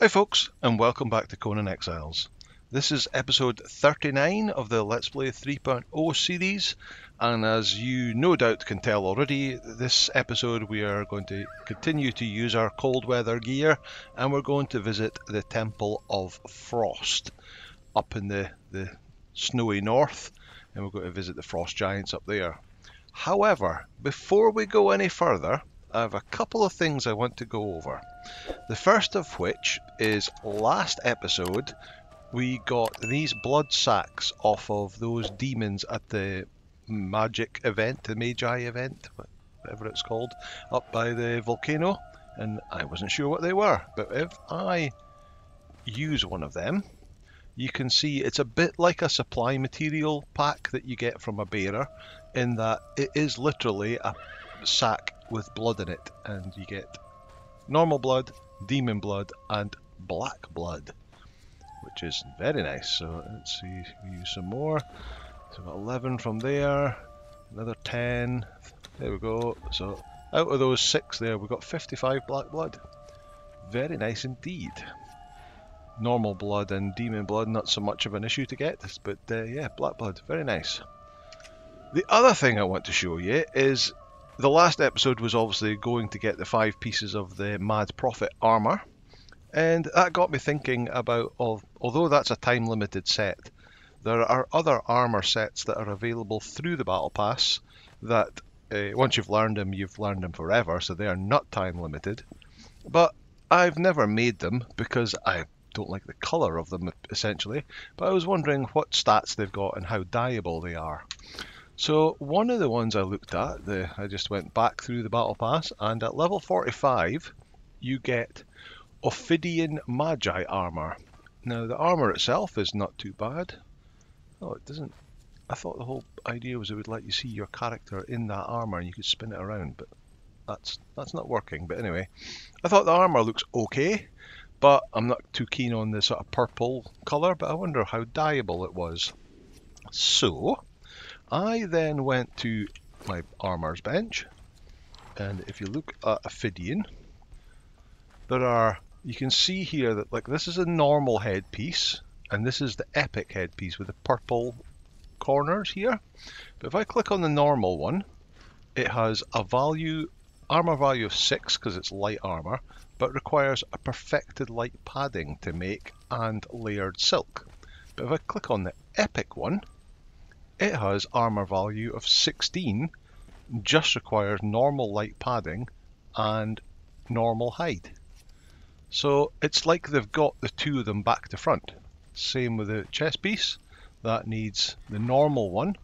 Hi folks, and welcome back to Conan Exiles. This is episode 39 of the Let's Play 3.0 series, and as you no doubt can tell already, this episode we are going to continue to use our cold weather gear, and we're going to visit the Temple of Frost up in the, the snowy north, and we're going to visit the Frost Giants up there. However, before we go any further, I have a couple of things I want to go over. The first of which is last episode we got these blood sacks off of those demons at the magic event, the Magi event, whatever it's called, up by the volcano, and I wasn't sure what they were. But if I use one of them, you can see it's a bit like a supply material pack that you get from a bearer, in that it is literally a sack with blood in it, and you get normal blood, demon blood, and black blood, which is very nice. So let's see, we use some more. So got 11 from there, another 10. There we go. So out of those six there, we've got 55 black blood. Very nice indeed. Normal blood and demon blood, not so much of an issue to get, this, but uh, yeah, black blood, very nice. The other thing I want to show you is the last episode was obviously going to get the five pieces of the Mad Prophet armor, and that got me thinking about, although that's a time limited set, there are other armor sets that are available through the Battle Pass that uh, once you've learned them, you've learned them forever, so they are not time limited. But I've never made them because I don't like the colour of them essentially, but I was wondering what stats they've got and how dyeable they are. So one of the ones I looked at, the, I just went back through the battle pass, and at level 45, you get Ophidian Magi armor. Now the armor itself is not too bad. Oh, it doesn't. I thought the whole idea was it would let you see your character in that armor and you could spin it around, but that's that's not working. But anyway, I thought the armor looks okay, but I'm not too keen on the sort of purple color. But I wonder how dyeable it was. So I then went to my armor's bench, and if you look at Ophidian, there are, you can see here that like this is a normal headpiece, and this is the epic headpiece with the purple corners here. But if I click on the normal one, it has a value, armor value of 6 because it's light armor, but requires a perfected light padding to make and layered silk. But if I click on the epic one, it has armor value of 16, just requires normal light padding and normal hide. So it's like they've got the two of them back to front. Same with the chest piece, that needs the normal one,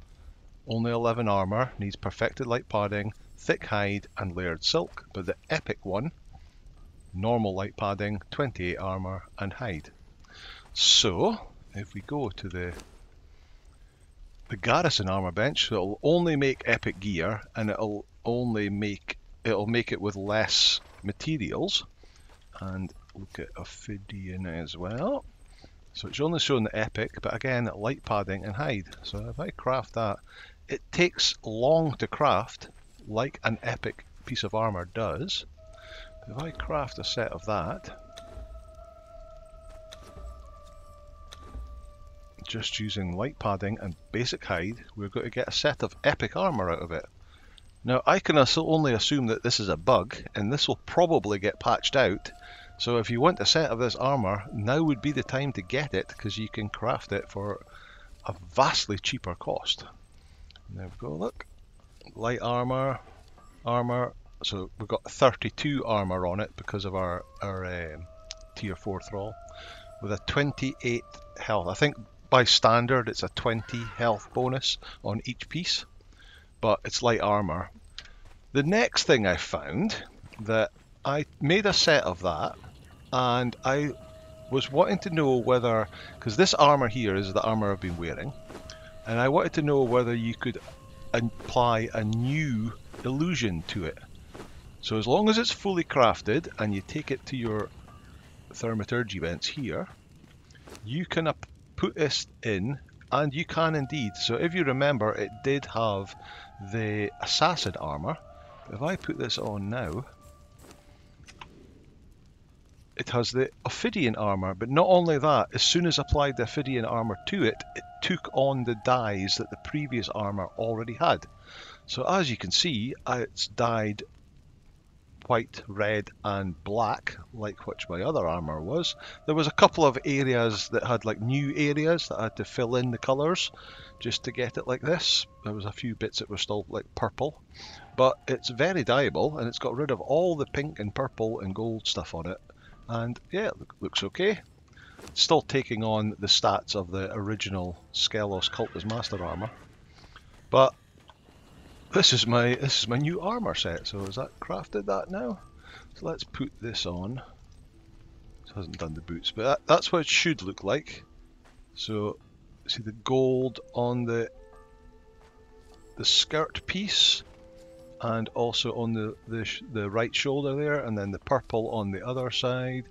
only 11 armor, needs perfected light padding, thick hide and layered silk, but the epic one, normal light padding, 28 armor and hide. So if we go to the the garrison armor bench, so it'll only make epic gear and it'll only make it'll make it with less materials. And look at Ophidian as well. So it's only showing the epic, but again light padding and hide. So if I craft that, it takes long to craft, like an epic piece of armor does. If I craft a set of that, just using light padding and basic hide, we're going to get a set of epic armor out of it. Now, I can only assume that this is a bug, and this will probably get patched out. So if you want a set of this armor, now would be the time to get it, because you can craft it for a vastly cheaper cost. There we go, look. Light armor, armor. So we've got 32 armor on it because of our, our um, tier 4 thrall. With a 28 health. I think by standard it's a 20 health bonus on each piece, but it's light armor. The next thing I found that I made a set of that and I was wanting to know whether, because this armor here is the armor I've been wearing, and I wanted to know whether you could apply a new illusion to it. So as long as it's fully crafted and you take it to your thaumaturgy vents here, you can put this in, and you can indeed. So if you remember, it did have the assassin armor. If I put this on now, it has the Ophidian armor, but not only that, as soon as applied the Ophidian armor to it, it took on the dyes that the previous armor already had. So as you can see, it's dyed white, red and black, like which my other armour was. There was a couple of areas that had like new areas that I had to fill in the colours just to get it like this. There was a few bits that were still like purple, but it's very dyeable and it's got rid of all the pink and purple and gold stuff on it. And yeah, it looks okay. Still taking on the stats of the original Skelos Cultist Master Armour. But this is my this is my new armor set. So is that crafted that now? So let's put this on. It hasn't done the boots, but that, that's what it should look like. So see the gold on the the skirt piece and also on the, the, the right shoulder there and then the purple on the other side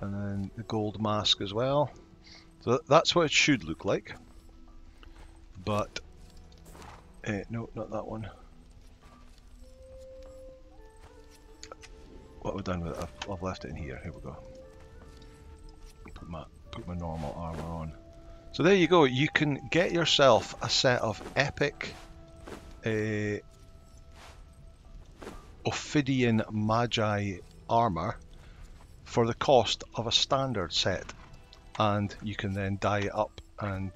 and then the gold mask as well so that's what it should look like but uh, no, not that one. What we've done with it, I've, I've, left it in here. Here we go. Put my put my normal armor on. So there you go. You can get yourself a set of epic uh, Ophidian Magi armor for the cost of a standard set, and you can then dye it up and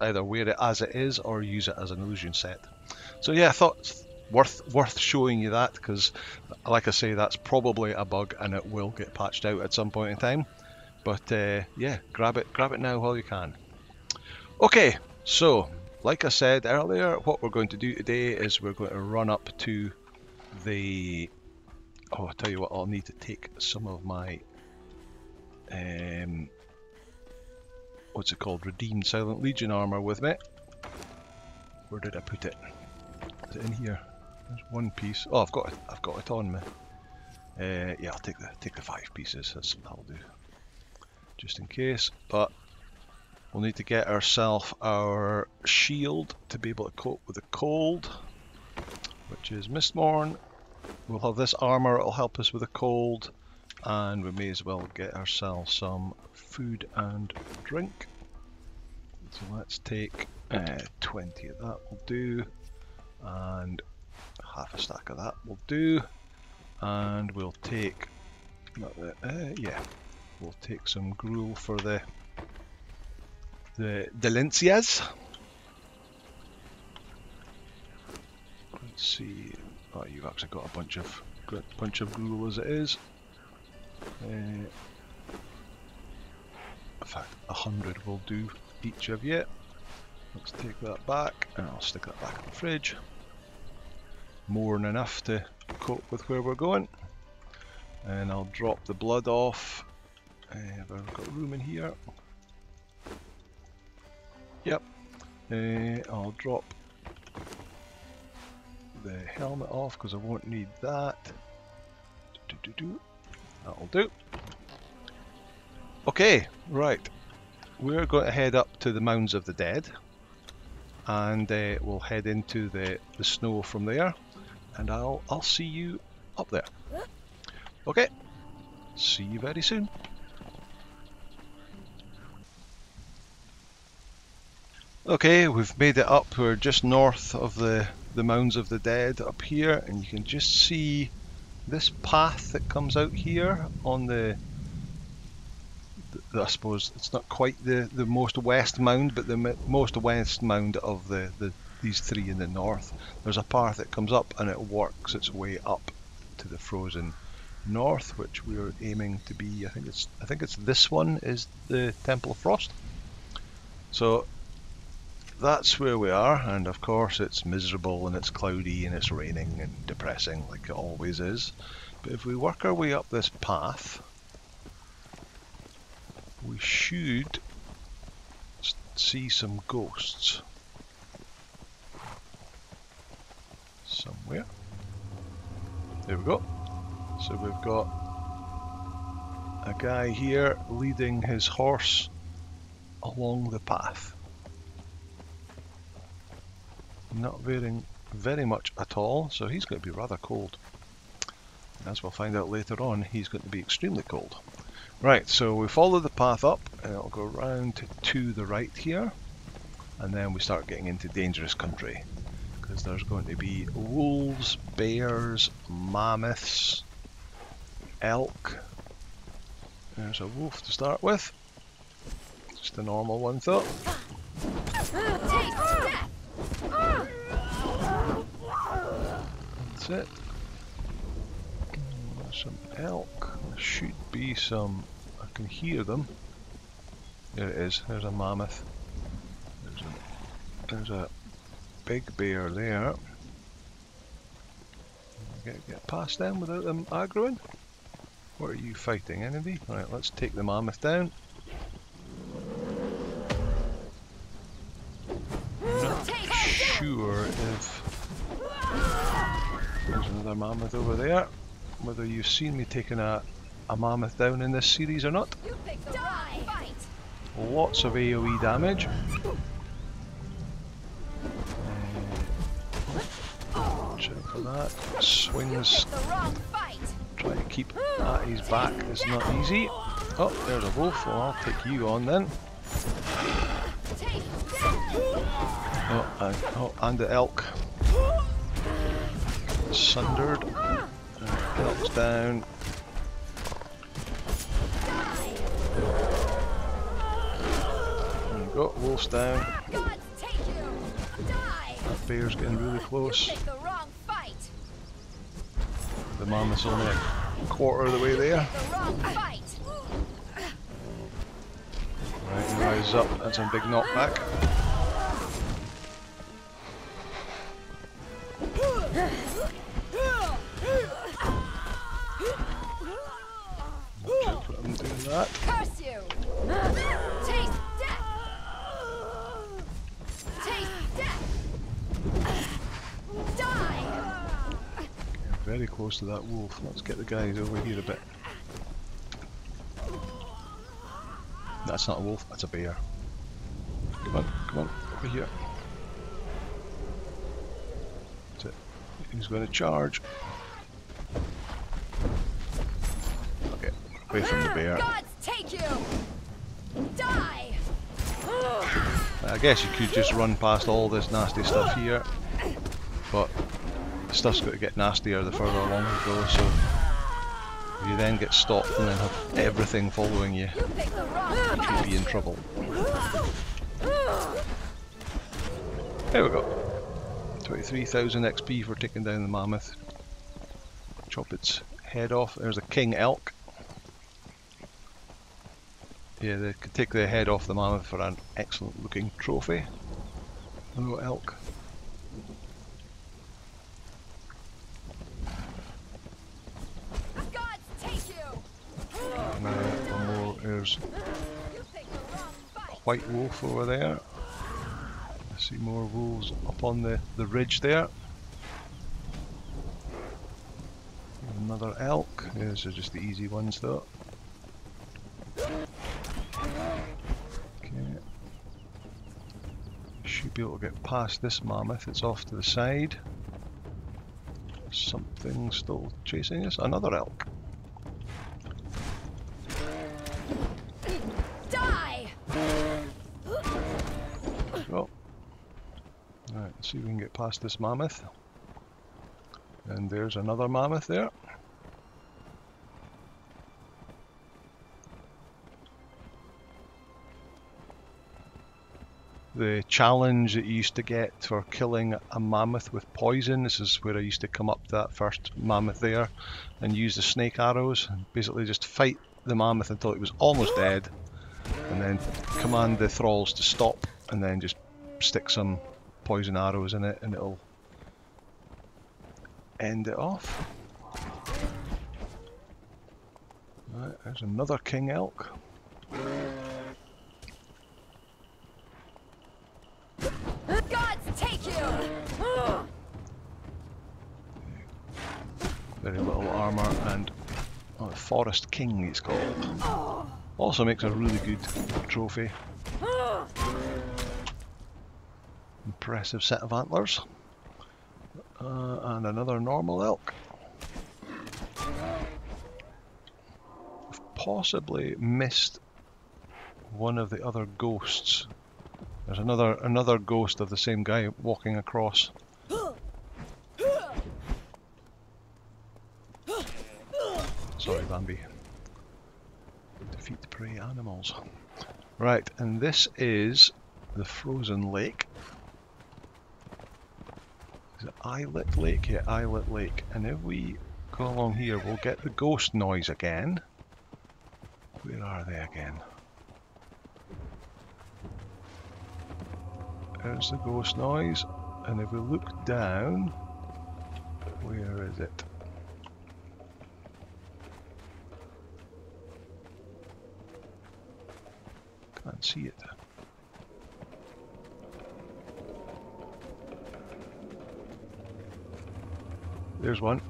either wear it as it is or use it as an illusion set. So yeah, I thought worth worth showing you that because, like I say, that's probably a bug and it will get patched out at some point in time. But uh, yeah, grab it, grab it now while you can. Okay, so like I said earlier, what we're going to do today is we're going to run up to the. Oh, I'll tell you what, I'll need to take some of my um, what's it called? Redeemed Silent Legion armor with me. Where did I put it? Is it in here? There's one piece. Oh, I've got it. I've got it on me. Uh, yeah, I'll take the take the five pieces. That's, that'll do. Just in case. But we'll need to get ourselves our shield to be able to cope with the cold, which is Mistmorn. We'll have this armor. It'll help us with the cold and we may as well get ourselves some food and drink. So let's take uh, 20 of that will do, and half a stack of that will do, and we'll take, uh, yeah, we'll take some gruel for the the Delincias. Let's see. Oh, you've actually got a bunch of bunch of gruel as it is. Uh, in fact, a hundred will do each of you. Let's take that back and I'll stick that back in the fridge. More than enough to cope with where we're going. And I'll drop the blood off. Uh, have I got room in here? Yep. Uh, I'll drop the helmet off because I won't need that. Do, do, do, That'll do. Okay, right. We're going to head up to the Mounds of the Dead and uh, we'll head into the, the snow from there and I'll, I'll see you up there. Okay, see you very soon. Okay, we've made it up. We're just north of the, the Mounds of the Dead up here and you can just see this path that comes out here on the, the, I suppose it's not quite the, the most west mound, but the most west mound of the, the these three in the north. There's a path that comes up and it works its way up to the frozen north, which we're aiming to be. I think it's I think it's this one is the Temple of Frost. So that's where we are, and of course it's miserable and it's cloudy and it's raining and depressing like it always is. But if we work our way up this path, we should see some ghosts somewhere. There we go. So we've got a guy here leading his horse along the path not varying very much at all, so he's going to be rather cold. As we'll find out later on, he's going to be extremely cold. Right, so we follow the path up and it'll go round to, to the right here and then we start getting into dangerous country because there's going to be wolves, bears, mammoths, elk. There's a wolf to start with. Just a normal one though. That's it. Mm, some elk. There should be some. I can hear them. There it is. There's a mammoth. There's a, there's a big bear there. Get, get past them without them aggroing. What are you fighting, enemy? Right, let's take the mammoth down. Not sure if another mammoth over there. Whether you've seen me taking a, a mammoth down in this series or not. Lots of AoE damage. Uh, check for that. Swings. Try to keep at his back. It's not easy. Oh, there's a wolf. Well, I'll take you on then. Oh, and, oh, and the elk. Sundered. Elk's down. There you go, wolf's down. That bear's getting really close. The mammoth's only a quarter of the way there. Right, he rises up. That's a big knockback. Close to that wolf. Let's get the guys over here a bit. That's not a wolf, that's a bear. Come on, come on, over here. That's it. He's going to charge. Okay, away from the bear. Gods take you! Die! I guess you could just run past all this nasty stuff here, but the stuff's got to get nastier the further along you go, so you then get stopped and then have everything following you, You picked the wrong you could be in trouble. There we go. 23,000 XP for taking down the mammoth. Chop its head off. There's a king elk. Yeah, they could take the head off the mammoth for an excellent looking trophy. Little elk. There's white wolf over there. I see more wolves up on the, the ridge there. Another elk. Yeah, these are just the easy ones though. Okay. Should be able to get past this mammoth. It's off to the side. Something still chasing us. Another elk. Past this mammoth. And there's another mammoth there. The challenge that you used to get for killing a mammoth with poison, this is where I used to come up to that first mammoth there and use the snake arrows basically just fight the mammoth until it was almost dead and then command the thralls to stop and then just stick some poison arrows in it and it'll end it off. Right, there's another king elk. Gods take you! Very little armour and oh, Forest King it's called. Also makes a really good trophy. Impressive set of antlers. Uh, and another normal elk. With possibly missed one of the other ghosts. There's another another ghost of the same guy walking across. Sorry, Bambi. Defeat prey animals. Right, and this is the frozen lake. Is it Islet Lake? Yeah, Islet Lake. And if we go along here, we'll get the ghost noise again. Where are they again? There's the ghost noise. And if we look down, where is it? Can't see it. There's one.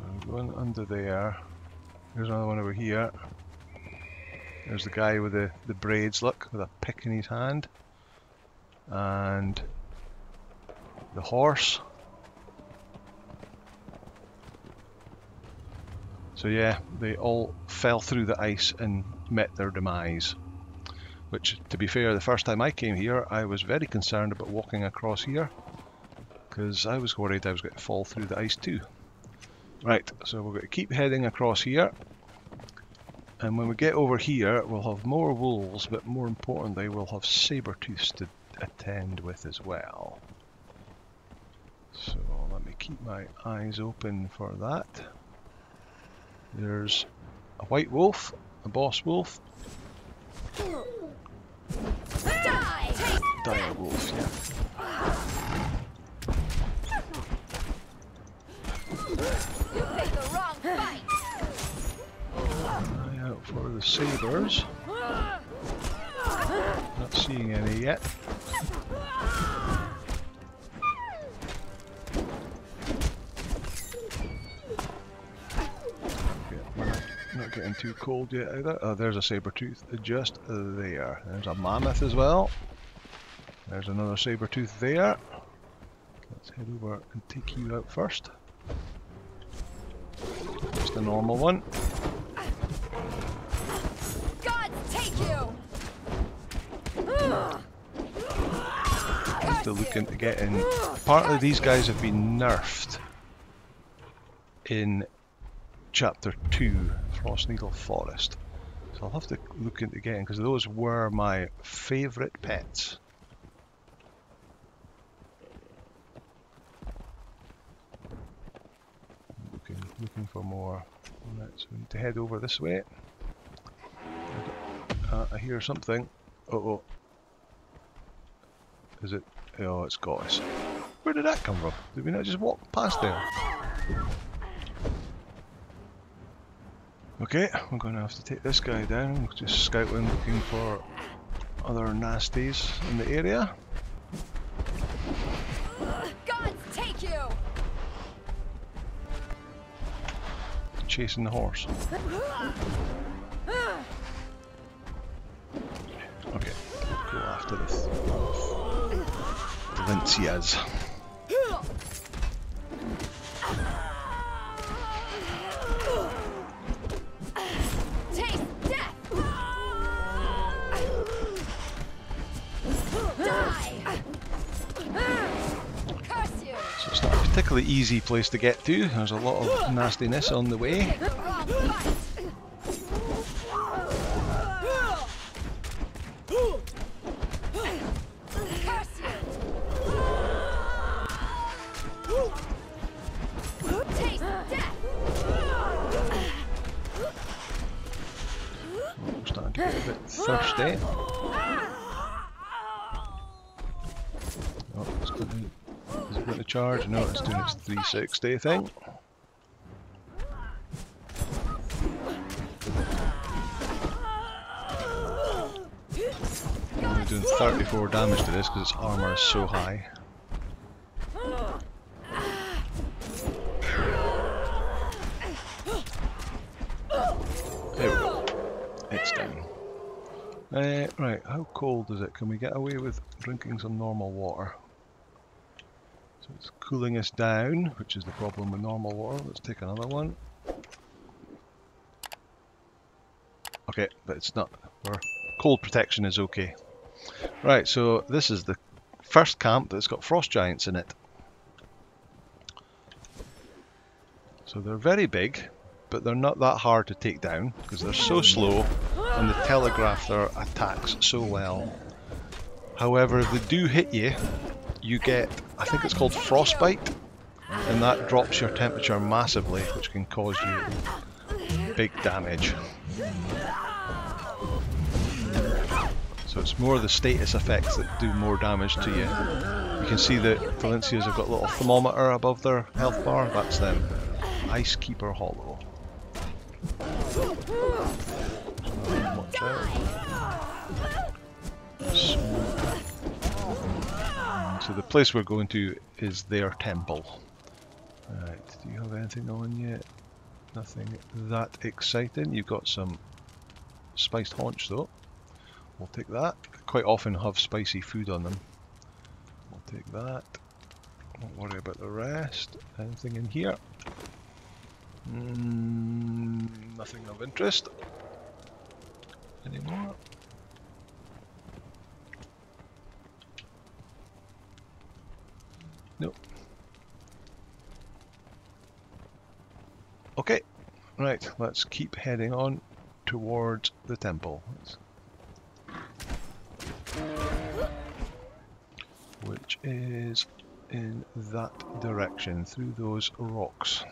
So going under there. There's another one over here. There's the guy with the, the braids, look, with a pick in his hand. And the horse. So yeah, they all fell through the ice and met their demise. Which, to be fair, the first time I came here, I was very concerned about walking across here. Because I was worried I was going to fall through the ice too. Right, so we're going to keep heading across here. And when we get over here, we'll have more wolves, but more importantly, we'll have saber-tooths to attend with as well. So let me keep my eyes open for that. There's a white wolf, a boss wolf, Die! Dire wolf, yeah. you picked the wrong fight! Eye out for the sabers. Not seeing any yet. Not, getting too cold yet either. Oh, there's a saber tooth just there. There's a mammoth as well. There's another saber tooth there. Let's head over and take you out first. A normal one. Gods take you! to look into getting. Partly these guys have been nerfed in Chapter 2, Frost Needle Forest. So I'll have to look into getting, because those were my favourite pets. Looking, for more. Right, so we need to head over this way. Uh, I hear something. Uh oh. Is it? Oh, it's got us. Where did that come from? Did we not just walk past there? Okay, we're going to have to take this guy down. Just scouting, looking for other nasties in the area. Chasing the horse. Okay, go after this. Valencias. Easy place to get to. There's a lot of nastiness on the way. 360, I think. Only doing 34 damage to this because its armor is so high. There we go. It's down. Uh, right, how cold is it? Can we get away with drinking some normal water? So it's cooling us down, which is the problem with normal water. Let's take another one. Okay, but it's not. Cold protection is okay. Right, so this is the first camp that's got frost giants in it. So they're very big, but they're not that hard to take down because they're so slow and they telegraph their attacks so well. However, if they do hit you, you get, I think it's called frostbite, and that drops your temperature massively, which can cause you big damage. So it's more the status effects that do more damage to you. You can see that Valencias have got a little thermometer above their health bar, that's them. Ice Keeper Hollow. Watch out. So the place we're going to is their temple. Right, do you have anything on yet? Nothing that exciting. You've got some spiced haunch though. We'll take that. Quite often have spicy food on them. We'll take that. Don't worry about the rest. Anything in here? Mm, nothing of interest anymore. Nope. Okay, right, let's keep heading on towards the temple. Which is in that direction, through those rocks.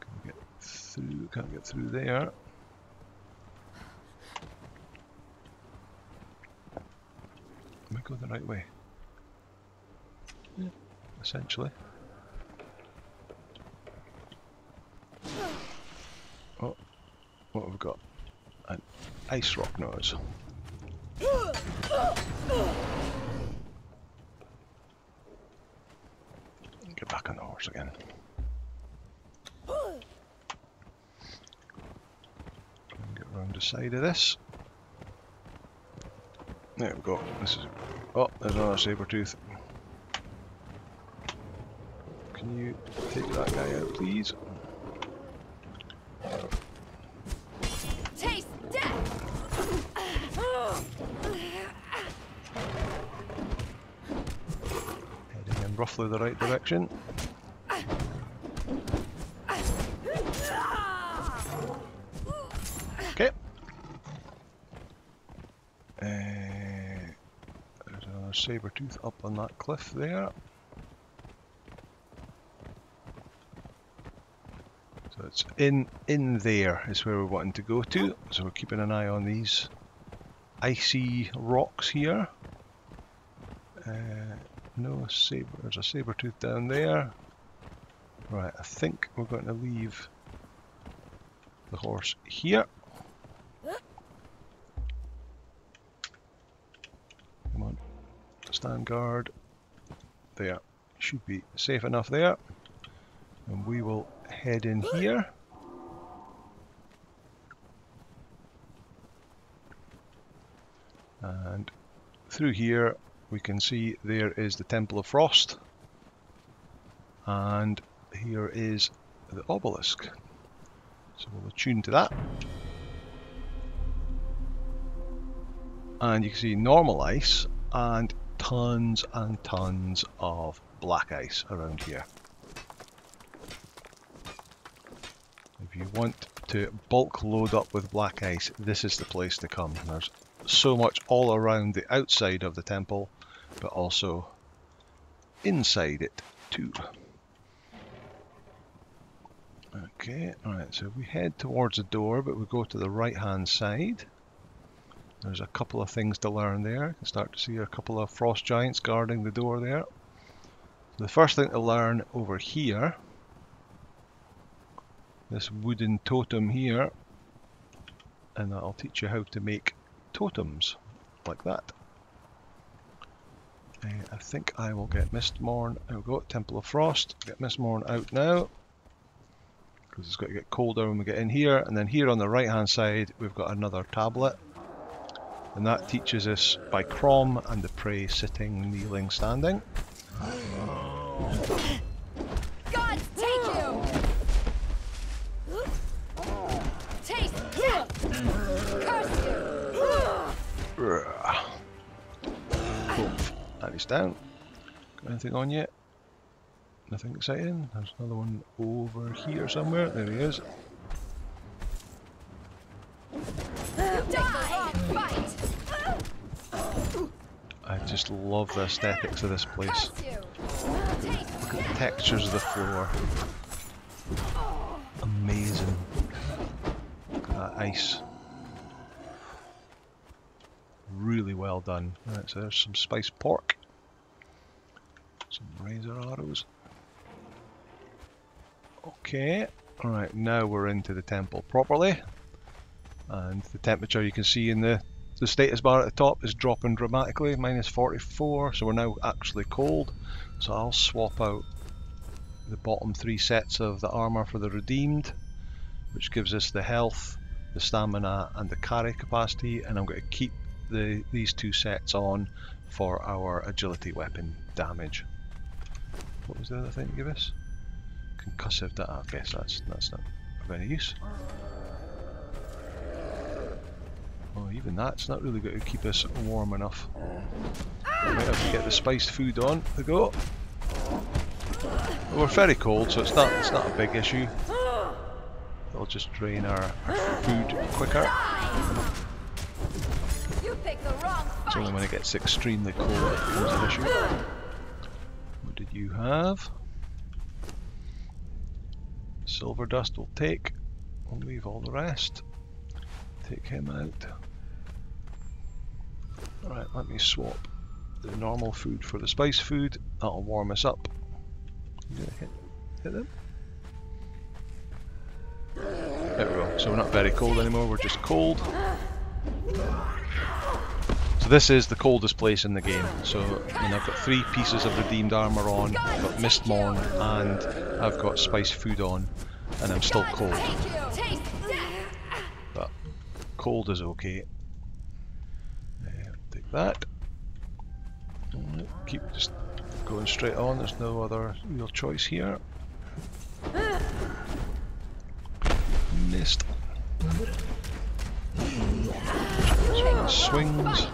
Can get through? Can't get through there. Am I going the right way? Yeah, essentially. Oh, what have we got? An ice rock nose. Get back on the horse again. Get around the side of this. There we go. This is. Oh, there's another saber tooth. Can you take that guy out, please? Taste death! Heading in roughly the right direction. Okay. Uh, there's another saber tooth up on that cliff there. So it's in in there is where we're wanting to go to. So we're keeping an eye on these icy rocks here. Uh, no saber. There's a saber tooth down there. Right, I think we're going to leave the horse here. Come on, stand guard. There, should be safe enough there. And we will head in here. And through here we can see there is the Temple of Frost. And here is the obelisk. So we'll attune to that. And you can see normal ice and tons and tons of black ice around here. If you want to bulk load up with black ice, this is the place to come. There's so much all around the outside of the temple, but also inside it too. Okay, alright, so we head towards the door, but we go to the right hand side. There's a couple of things to learn there. You can start to see a couple of frost giants guarding the door there. The first thing to learn over here, this wooden totem here, and I'll teach you how to make totems like that. Uh, I think I will get Mistmorn. I'll go Temple of Frost. Get Mistmorn out now because it's got to get colder when we get in here. And then here on the right hand side, we've got another tablet. And that teaches us by Crom and the pray sitting, kneeling, standing. God take you! Taste! Curse you! Oof. That is down. Got anything on yet? Nothing exciting. There's another one over here somewhere. There he is. Love the aesthetics of this place. Look at the textures of the floor. Amazing. Look at that ice. Really well done. So there's some spiced pork. Some razor arrows. Okay, alright, now we're into the temple properly. And the temperature you can see in the, the status bar at the top is dropping dramatically, minus 44, so we're now actually cold. So I'll swap out the bottom three sets of the armour for the redeemed, which gives us the health, the stamina and the carry capacity, and I'm going to keep the these two sets on for our agility weapon damage. What was the other thing to give us? Concussive okay, so that's that's not of any use. Oh, even that's not really going to keep us warm enough. We might have to get the spiced food on to go. We're very cold, so it's not it's not a big issue. It'll just drain our, our food quicker. The It's only when it gets extremely cold that it becomes an issue. What did you have? Silver dust will take. We'll leave all the rest. Take him out. Alright, let me swap the normal food for the spice food. That'll warm us up. Hit, hit them? There we go. So we're not very cold anymore, we're just cold. So this is the coldest place in the game. So and I've got three pieces of redeemed armour on, I've got Mistmorn and I've got spice food on and I'm still cold. Take you! Taste death! But cold is okay. That. Keep just going straight on, there's no other real choice here. Missed. Swings.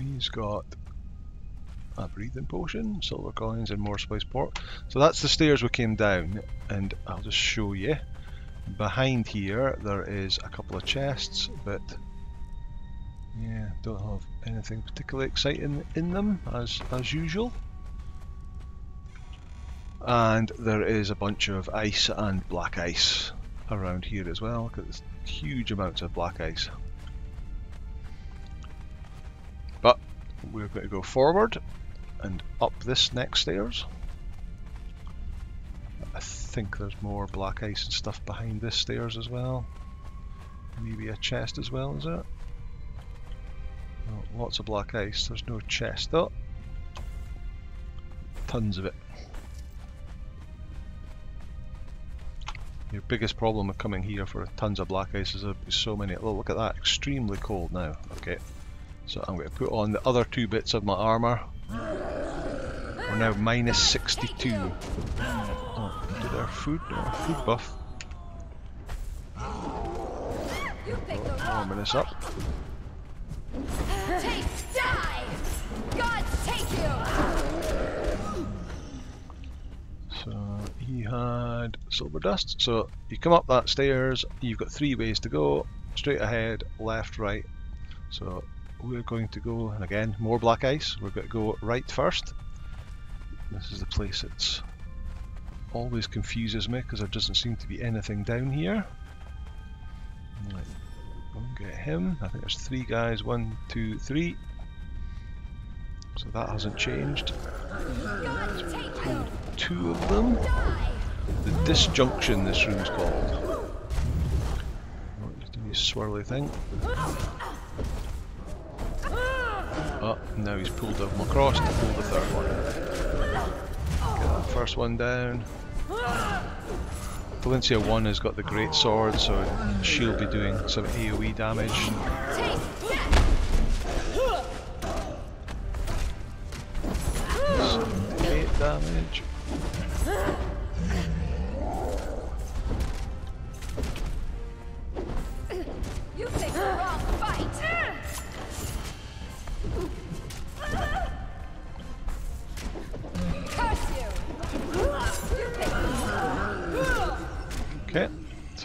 He's got a breathing potion, silver coins, and more spice pork. So that's the stairs we came down, and I'll just show you. Behind here, there is a couple of chests, but yeah, don't have anything particularly exciting in them as as usual. And there is a bunch of ice and black ice around here as well. This huge amounts of black ice. But we're going to go forward and up this next stairs. I think there's more black ice and stuff behind this stairs as well. Maybe a chest as well, is it? Lots of black ice. There's no chest though. Tons of it. Your biggest problem with coming here for tons of black ice is there's so many. Oh, look at that, extremely cold now. Okay, so I'm going to put on the other two bits of my armour. We're now minus 62. Oh, did our food, our food buff. You picked the Warming us up. Taste die! God take you! So he had silver dust. So you come up that stairs, you've got three ways to go. Straight ahead, left, right. So we're going to go, again, more black ice. We're going to go right first. This is the place that's always confuses me because there doesn't seem to be anything down here. Right, go get him. I think there's three guys. One, two, three. So that hasn't changed. Two of them. The disjunction this room's called. Oh, just a swirly thing. Oh, now he's pulled them across to pull the third one. Get that first one down. Valencia 1 has got the great sword, so she'll be doing some AoE damage. Some 8 damage.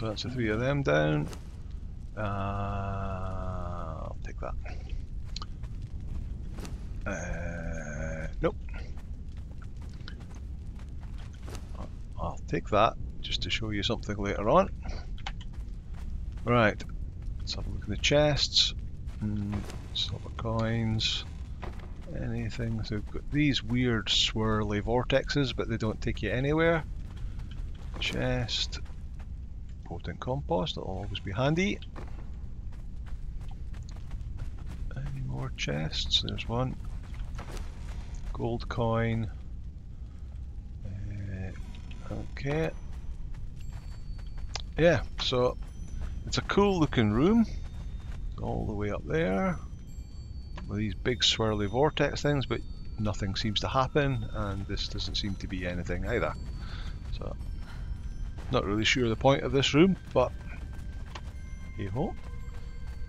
That's the three of them down. Uh, I'll take that. Uh, nope. I'll- I'll take that just to show you something later on. Right, let's have a look at the chests. Mm, silver coins. Anything. So we've got these weird swirly vortexes, but they don't take you anywhere. Chest. Potent compost, that'll always be handy. Any more chests? There's one. Gold coin. Uh, okay. Yeah, so it's a cool looking room. All the way up there. With these big swirly vortex things, but nothing seems to happen, and this doesn't seem to be anything either. So not really sure the point of this room, but hey ho.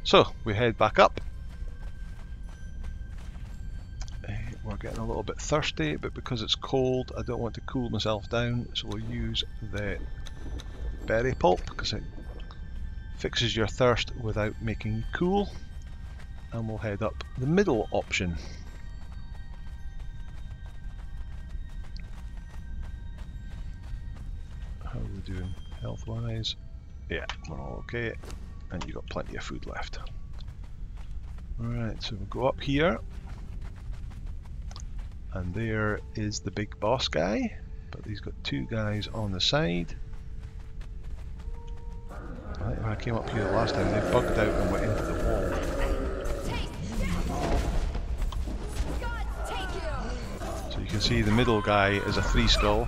So we head back up. Eh, We're getting a little bit thirsty, but because it's cold, I don't want to cool myself down, so we'll use the berry pulp because it fixes your thirst without making you cool. And we'll head up the middle option. We doing health wise? Yeah, we're all okay. And you've got plenty of food left. Alright, so we'll go up here. And there is the big boss guy. But he's got two guys on the side. I think when I came up here the last time, they bugged out and went into the wall. you. So you can see the middle guy is a three skull.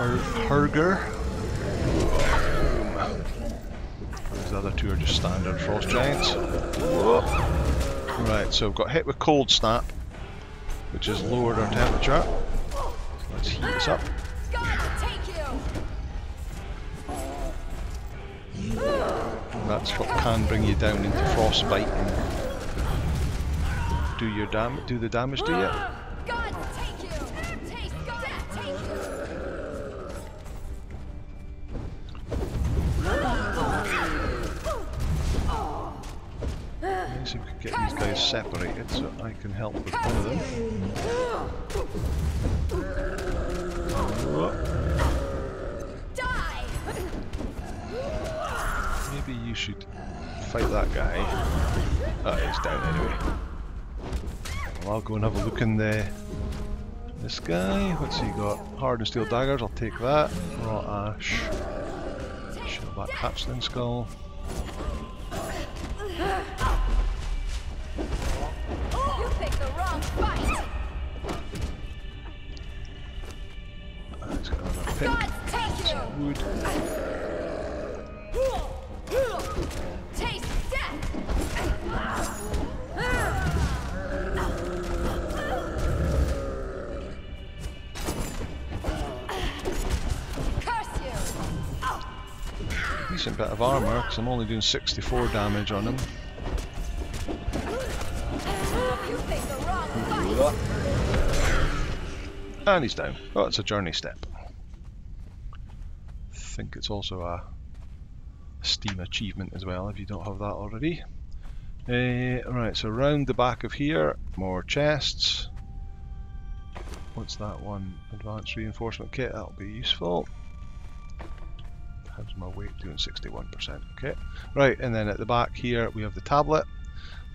Her- Herger. These other two are just standard frost giants. Right, so we've got hit with cold snap, which has lowered our temperature. Let's heat this up. That's what can bring you down into frostbite and do your dam do the damage to you. Fight that guy. Oh, he's down anyway. Well, I'll go and have a look in the this guy. What's he got? Hardened steel daggers. I'll take that. Raw ash. Shellback hatchling skull. Because I'm only doing 64 damage on him. And he's down. Oh, it's a journey step. I think it's also a Steam achievement as well if you don't have that already. Uh, right, so round the back of here, more chests. What's that one? Advanced reinforcement kit, that'll be useful. My weight doing? 61%. Okay. Right, and then at the back here we have the tablet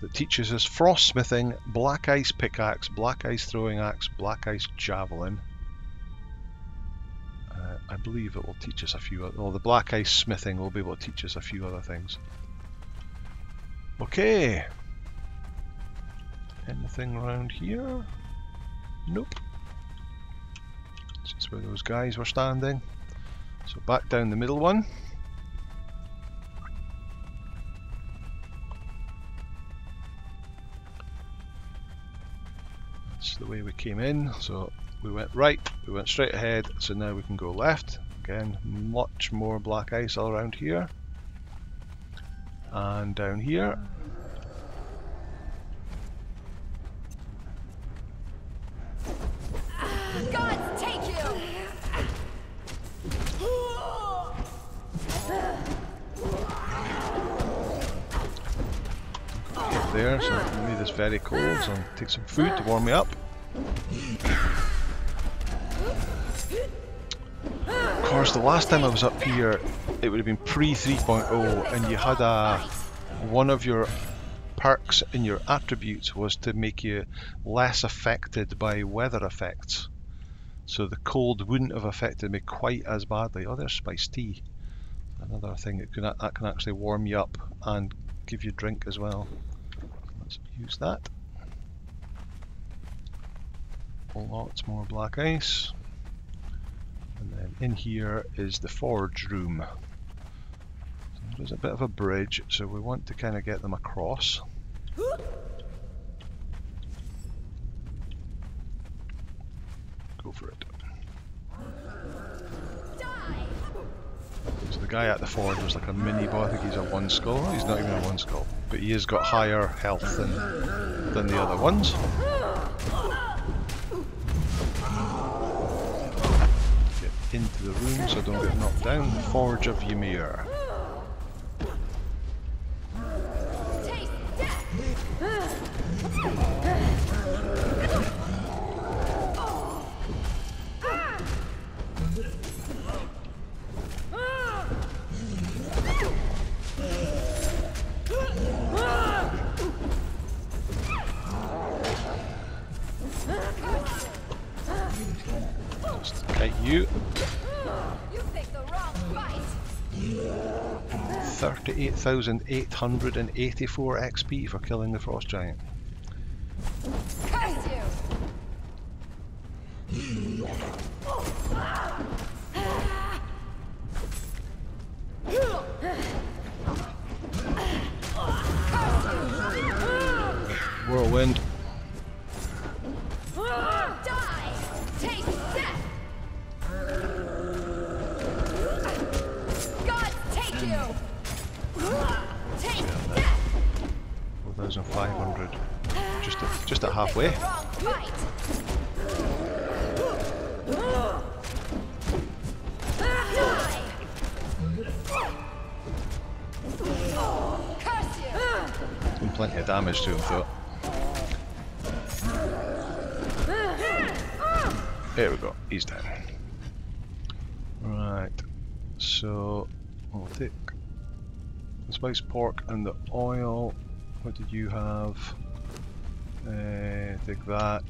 that teaches us frost smithing, black ice pickaxe, black ice throwing axe, black ice javelin. Uh, I believe it will teach us a few. Well, the black ice smithing will be able to teach us a few other things. Okay. Anything around here? Nope. This is where those guys were standing. So back down the middle one. That's the way we came in. So we went right, we went straight ahead, so now we can go left. Again, much more black ice all around here. And down here. There, so it made this very cold, so I'll take some food to warm me up. Of course, the last time I was up here, it would have been pre 3.0, and you had a one of your perks in your attributes was to make you less affected by weather effects. So the cold wouldn't have affected me quite as badly. Oh, there's spiced tea. Another thing that can that can actually warm you up and give you drink as well. Use that. Lots more black ice. And then in here is the forge room. So there's a bit of a bridge, so we want to kind of get them across. Go for it. Die! So the guy at the forge was like a mini boss. I think he's a one skull. He's not even a one skull, but he has got higher health than than the other ones. Get into the room so don't get knocked down. The forge of Ymir. 38,884 XP for killing the frost giant. Damage to him though. There we go, he's down. Right, so we'll take the spiced pork and the oil. What did you have? Uh, take that.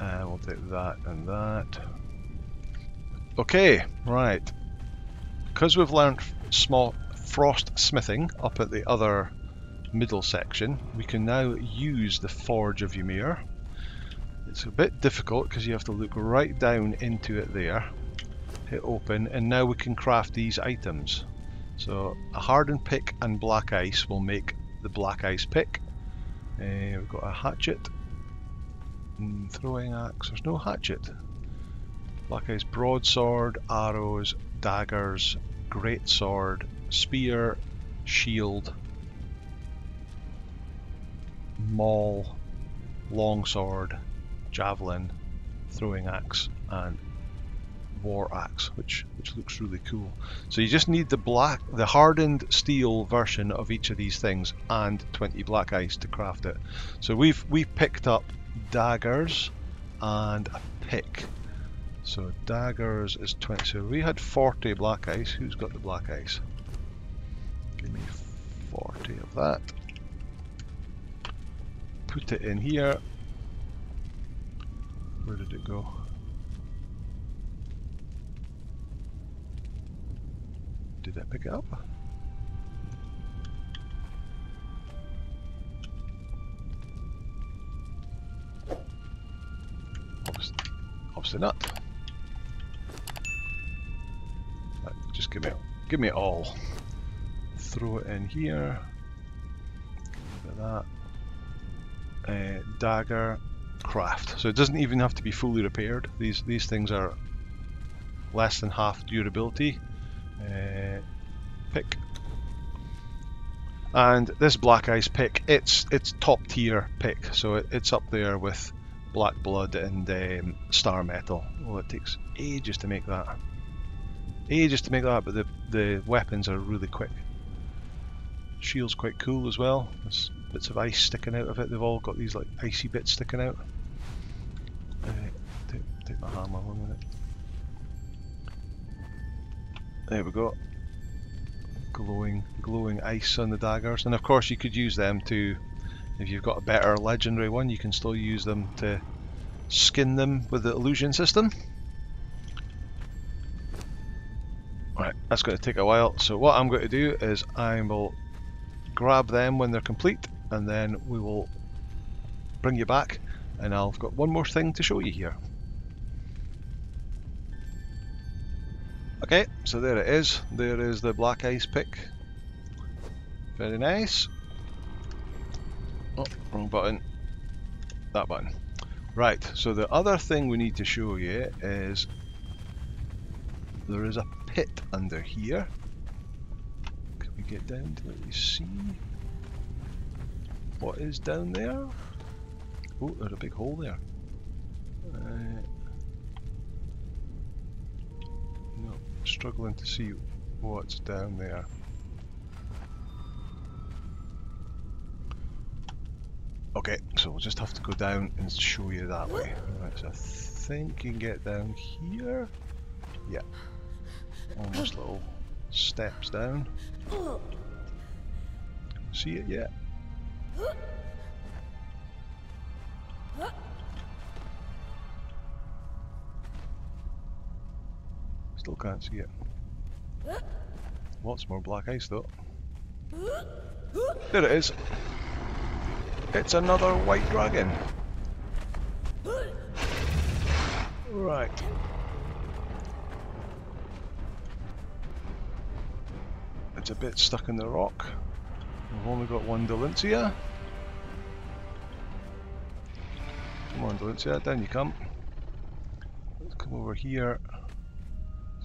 And we'll take that and that. Okay, right. Because we've learned small frost smithing up at the other middle section, we can now use the Forge of Ymir. It's a bit difficult because you have to look right down into it there, hit open, and now we can craft these items. So a hardened pick and black ice will make the black ice pick. Uh, we've got a hatchet, mm, throwing axe. There's no hatchet. Black ice broadsword, arrows, daggers, great sword, spear, shield, maul, longsword, javelin, throwing axe, and war axe, which which looks really cool. So you just need the black, the hardened steel version of each of these things, and 20 black ice to craft it. So we've we've picked up daggers and a pick. So daggers is 20. So we had 40 black ice. Who's got the black ice? Give me 40 of that. Put it in here. Where did it go? Did I pick it up? Obviously not. Right, just give me, give me it all. Throw it in here. Like that. Uh, dagger, craft. So it doesn't even have to be fully repaired. These these things are less than half durability. Uh, pick. And this black ice pick, it's it's top tier pick, so it, it's up there with black blood and um, star metal. Well, it takes ages to make that. Ages to make that, but the the weapons are really quick. Shield's quite cool as well. There's bits of ice sticking out of it. They've all got these like icy bits sticking out. Uh, take, take my hammer one minute. There we go. Glowing, glowing ice on the daggers, and of course you could use them to, if you've got a better legendary one, you can still use them to skin them with the illusion system. Right, that's going to take a while. So what I'm going to do is I will grab them when they're complete, and then we will bring you back, and I've got one more thing to show you here. Okay, so there it is. There is the black ice pick. Very nice. Oh, wrong button. That button. Right, so the other thing we need to show you is there is a pit under here. Get down to let you see what is down there? Oh, there's a big hole there. Uh, no, struggling to see what's down there. Okay, so we'll just have to go down and show you that way. Right, so I think you can get down here. Yeah. Almost little steps down. See it yet? Still can't see it. Lots more black ice though. There it is. It's another white dragon. Right. A bit stuck in the rock. We've only got one Dalinsia. Come on, Dalinsia, down you come. Let's come over here.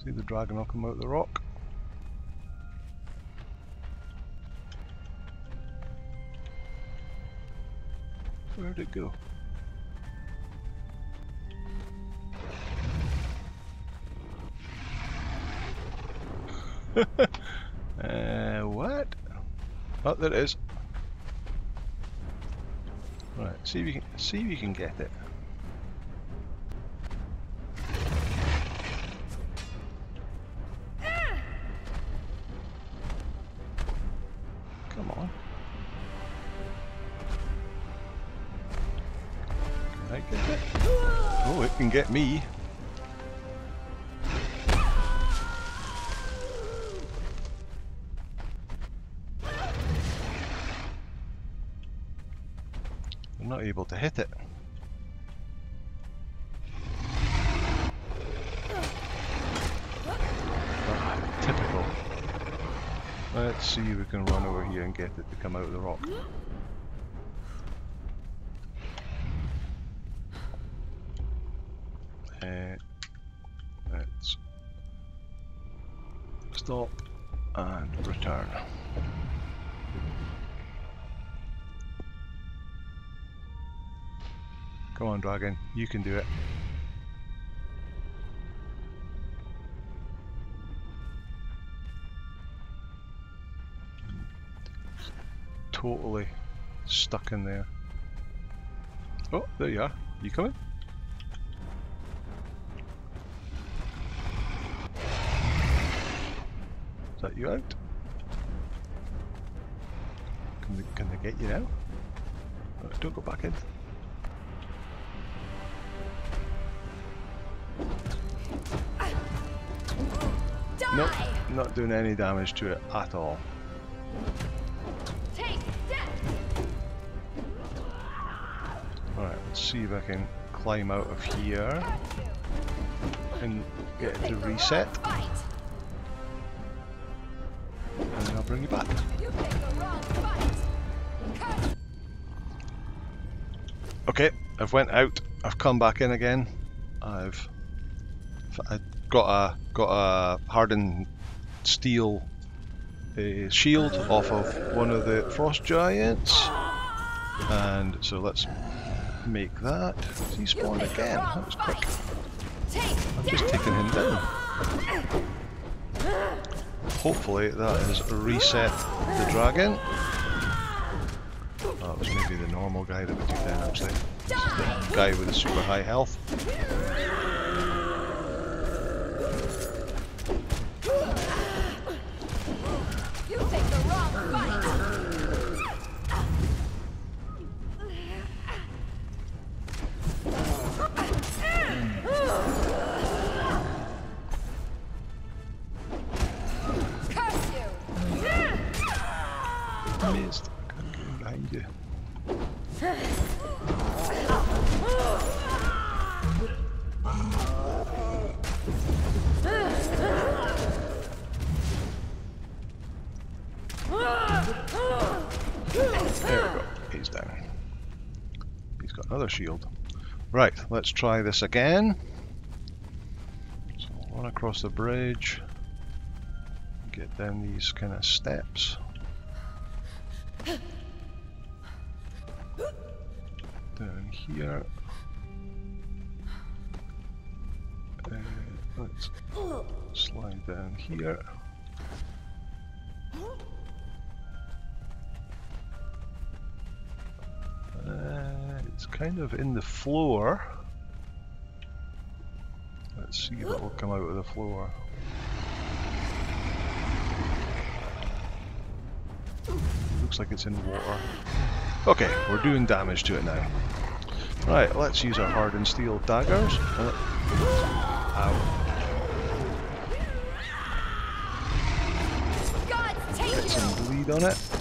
See the dragon will come out of the rock. Where'd it go? uh, what? Oh, there it is. Right, see if you can see if you can get it. Come on. Can I get it? Oh, it can get me. Able to hit it. Ah, typical. Let's see if we can run over here and get it to come out of the rock. Dragon, you can do it. Totally stuck in there. Oh, there you are. You coming? Is that you out? Can they, can they get you now? Uh, don't go back in. Nope, not doing any damage to it at all. Alright, let's see if I can climb out of here and get it to reset, and I'll bring you back. You pick the wrong fight. Curse Okay, I've went out. I've come back in again. I've I got a got a hardened steel uh, shield off of one of the frost giants, and so let's make that. He spawned again. That was quick. I'm just taking him down. Hopefully that has reset the dragon. Oh, was maybe the normal guy that we took down actually. die. Guy with a super high health. Another shield. Right, let's try this again. So run across the bridge. Get down these kind of steps. Down here. Uh, let's slide down here. Kind of in the floor. Let's see if it will come out of the floor. Looks like it's in water. Okay, we're doing damage to it now. Right, let's use our hardened steel daggers. Uh, ow. Get some bleed on it.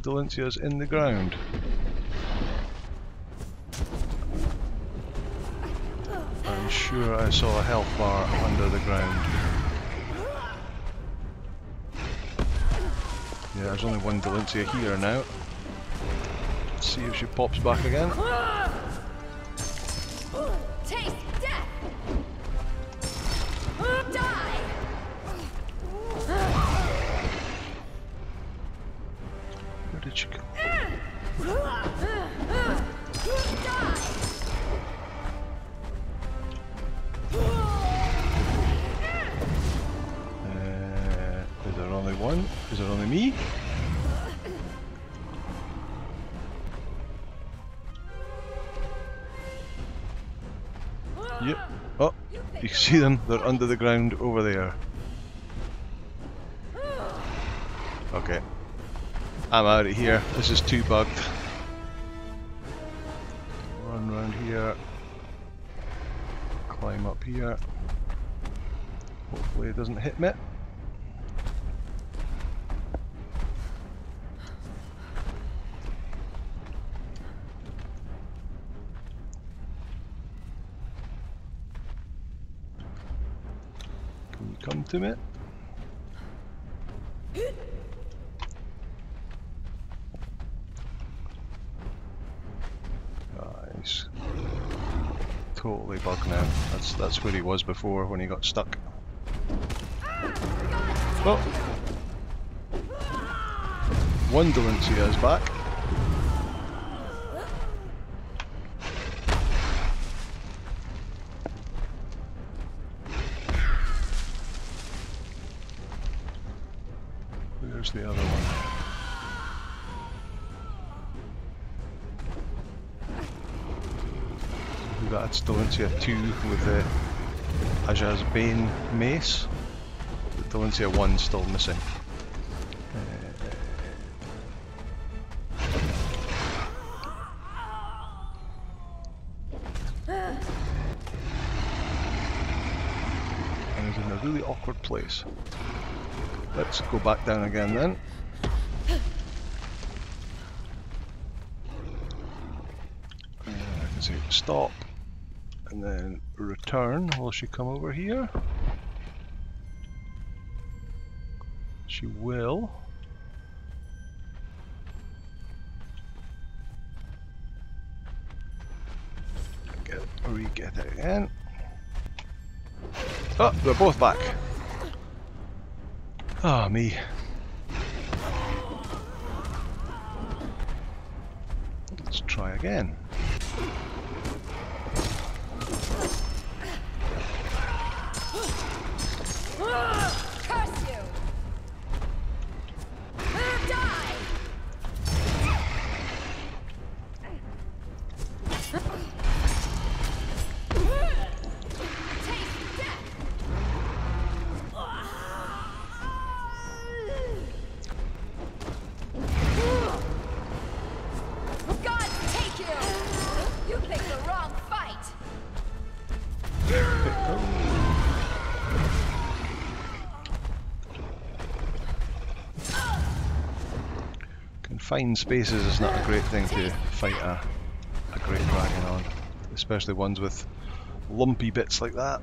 The Dalinsias in the ground. I'm sure I saw a health bar under the ground. Yeah, there's only one Dalinsia here now. Let's see if she pops back again. See them. They're under the ground over there. Okay. I'm out of here. This is too bugged. Run round here. Climb up here. Hopefully it doesn't hit me. Ah, he's totally bugged now. That's that's where he was before when he got stuck. Oh! One Dalinsia is back. That's Dalinsia 2 with the Ajaz Bane mace. The Dalinsia 1 still missing. and in a really awkward place. Let's go back down again then. Uh, I can stop and then return. Will she come over here? She will. Get, re-get it again. Oh, they're both back. Ah, me. Let's try again. Curse Confined spaces is not a great thing to fight a, a great dragon on, especially ones with lumpy bits like that.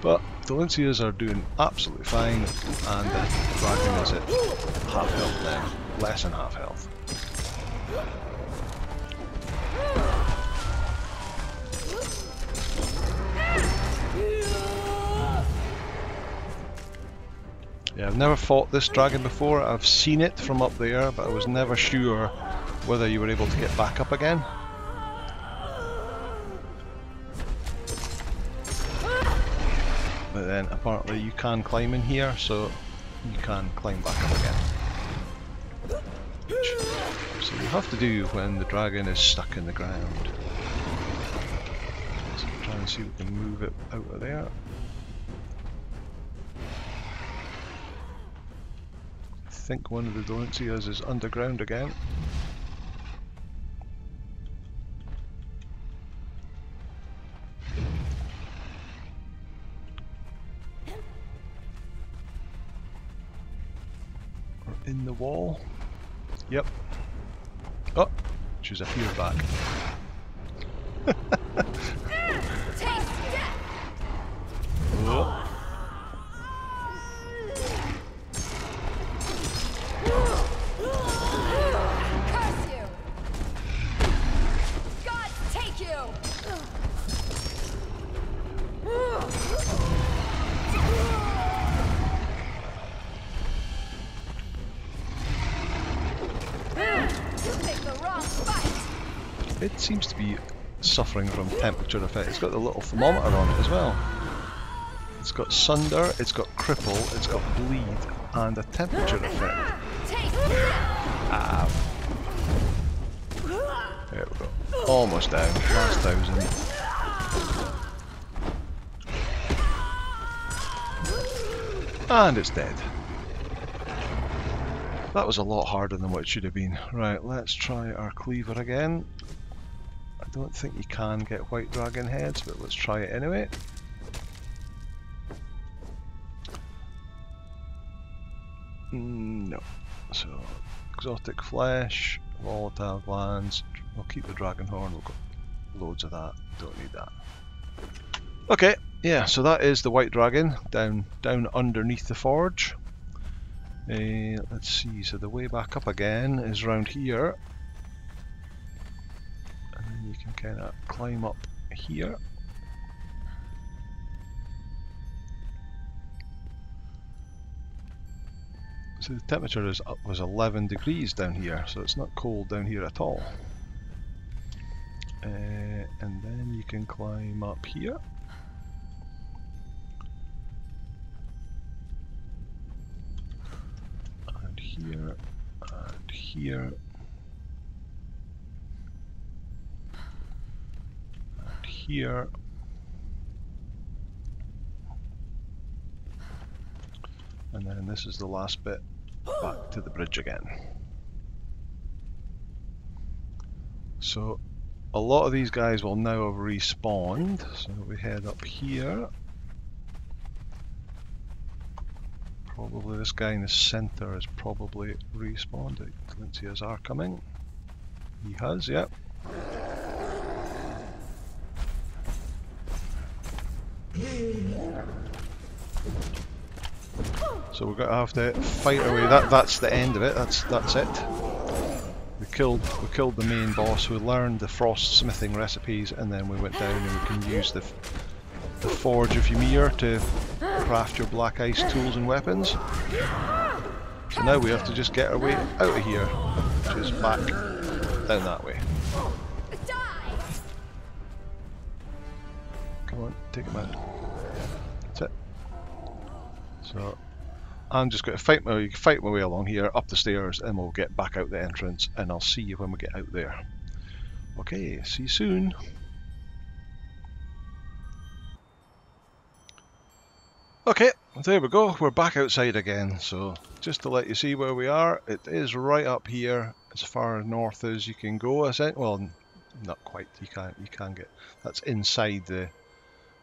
But the Lincias are doing absolutely fine, and the dragon is at half health now, less than half health. Never fought this dragon before. I've seen it from up there, but I was never sure whether you were able to get back up again. But then apparently you can climb in here, so you can climb back up again. So you have to do when the dragon is stuck in the ground. So try and see if we can move it out of there. Think one of the Dalinsias is underground again. Or in the wall. Yep. Oh, she's appeared back. suffering from temperature effect. It's got the little thermometer on it as well. It's got sunder, it's got cripple, it's got bleed, and a temperature effect. Ah. There we go. Almost down. Last thousand. And it's dead. That was a lot harder than what it should have been. Right, let's try our cleaver again. I don't think you can get white dragon heads, but let's try it anyway. Mm, no. So, exotic flesh, volatile glands. We'll keep the dragon horn. We've got loads of that. Don't need that. Okay, yeah. So that is the white dragon down down underneath the forge. Uh, let's see. So the way back up again is around here, can kind of climb up here. So the temperature is up was 11 degrees down here, so it's not cold down here at all. Uh, and then you can climb up here. And here, and here. Here. And then this is the last bit back to the bridge again. So a lot of these guys will now have respawned. So we head up here. Probably this guy in the center has probably respawned. I don't see his R coming. He has, yep. So we're gonna have to fight our way. That that's the end of it. That's that's it. We killed we killed the main boss. We learned the frost smithing recipes, and then we went down and we can use the the forge of Ymir to craft your black ice tools and weapons. So now we have to just get our way out of here, which is back down that way. On, take him out. That's it. So I'm just going to fight my fight my way along here, up the stairs, and we'll get back out the entrance, and I'll see you when we get out there. Okay, see you soon. Okay, there we go. We're back outside again. So just to let you see where we are, it is right up here, as far north as you can go. I said, well, not quite. You can't. You can't get. That's inside the.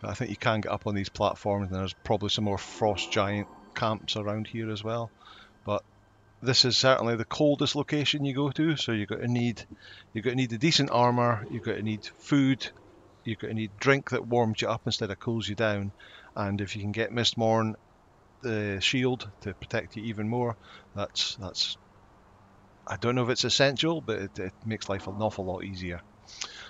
But I think you can get up on these platforms, and there's probably some more frost giant camps around here as well. But this is certainly the coldest location you go to, so you're going to need you're going to need a decent armor. You're going to need food. You're going to need drink that warms you up instead of cools you down. And if you can get Mistborn, the shield to protect you even more, that's that's. I don't know if it's essential, but it, it makes life an awful lot easier.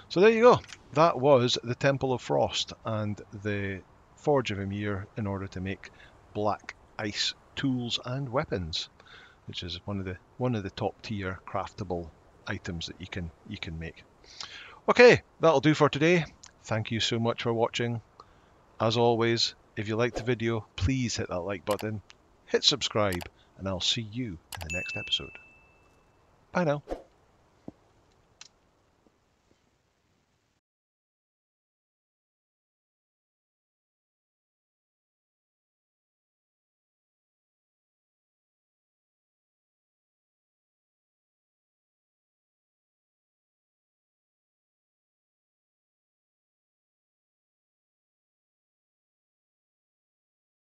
So there you go. That was the Temple of Frost and the Forge of Ymir in order to make black ice tools and weapons, which is one of the one of the top tier craftable items that you can you can make. Okay, that'll do for today. Thank you so much for watching. As always, if you liked the video, please hit that like button, hit subscribe, and I'll see you in the next episode. Bye now.